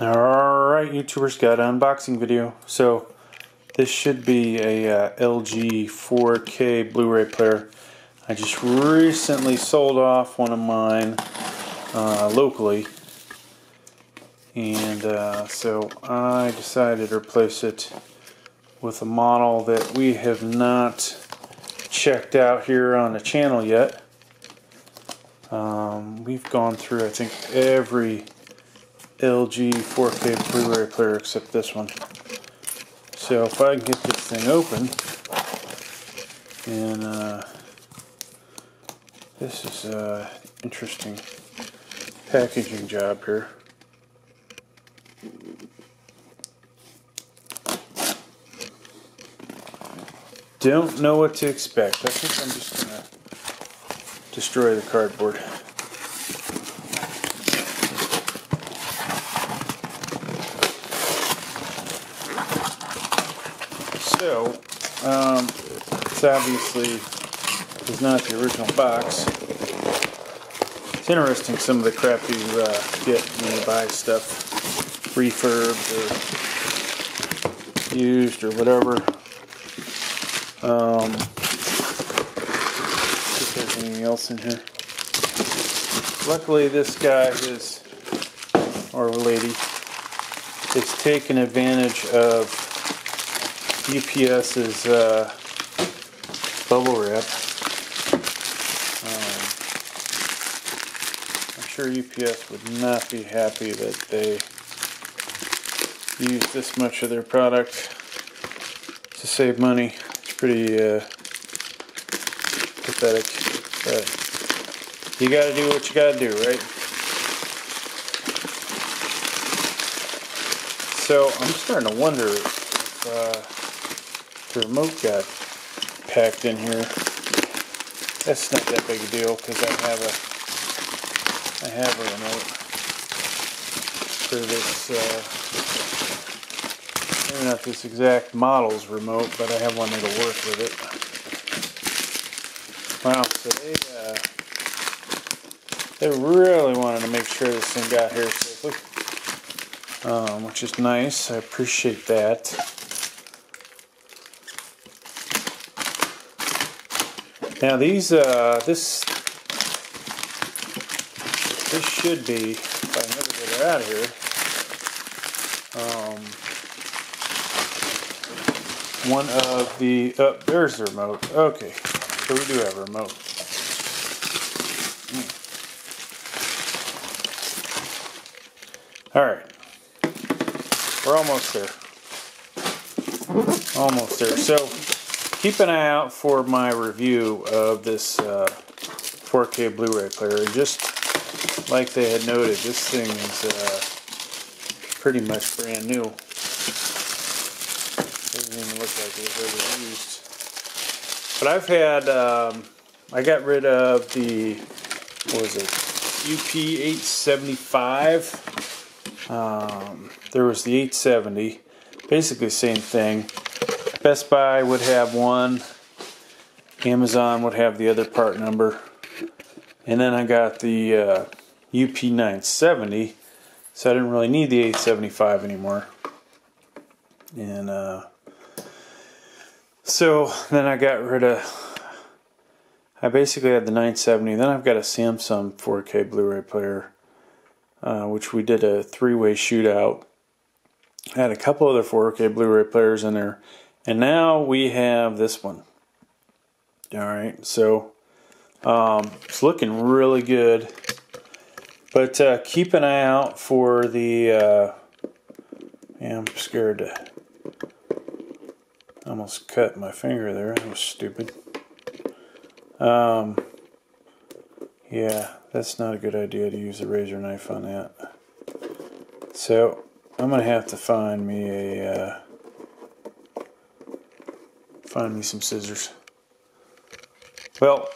Alright YouTubers, got an unboxing video. So this should be a uh, LG 4K Blu-ray player. I just recently sold off one of mine uh, locally and uh, so I decided to replace it with a model that we have not checked out here on the channel yet. Um, we've gone through I think every LG 4K Blu-ray player except this one. So if I can get this thing open, and uh, this is an uh, interesting packaging job here. Don't know what to expect. I think I'm just going to destroy the cardboard. So, um, it's obviously is not the original box. It's interesting some of the crap you uh, get when you buy stuff refurbed or used or whatever. Um, if there's anything else in here. Luckily, this guy is, or lady, is taking advantage of UPS's uh, bubble wrap. Um, I'm sure UPS would not be happy that they use this much of their product to save money. It's pretty uh, pathetic, but you gotta do what you gotta do, right? So I'm starting to wonder if uh, the remote got packed in here. That's not that big a deal because I have a I have a remote for this uh, maybe not this exact model's remote, but I have one that'll work with it. Wow, so they uh, they really wanted to make sure this thing got here safely, um, which is nice. I appreciate that. Now these, uh, this, this should be, if I never get it out of here, um, one of the, oh, there's the remote. Okay, so we do have a remote. Hmm. All right, we're almost there. Almost there. So keep an eye out for my review of this uh, 4K Blu-ray player. Just like they had noted, this thing is uh, pretty much brand new. Doesn't even look like it was ever used. But I've had, um, I got rid of the, what was it, UP875. Um, there was the 870, basically same thing. Best Buy would have one. Amazon would have the other part number. And then I got the uh, UP970, so I didn't really need the 875 anymore. And uh, so then I got rid of. I basically had the 970. Then I've got a Samsung 4K Blu-ray player, uh, which we did a three-way shootout. I had a couple other 4K Blu-ray players in there and now we have this one. All right, so um, it's looking really good. But uh, keep an eye out for the. Uh, yeah, I'm scared to. Almost cut my finger there. That was stupid. Um, yeah, that's not a good idea to use a razor knife on that. So I'm gonna have to find me a. Uh, find me some scissors. Well,